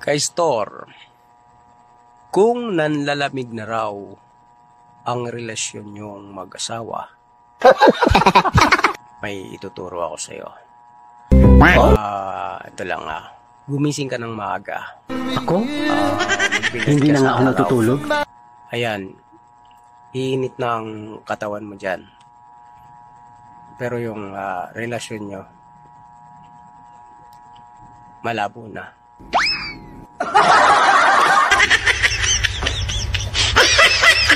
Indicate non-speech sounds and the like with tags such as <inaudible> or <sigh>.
Kay Store, kung nanlalamig na raw ang relasyon niyong mag-asawa, <laughs> may ituturo ako sa iyo. Ah, ito lang ah. Gumising ka ng maaga. Ako? Ah, magbigas Hindi na nga ako natutulog. Ayan, iinit na ang katawan mo dyan. Pero yung ah, relasyon nyo, malabo na.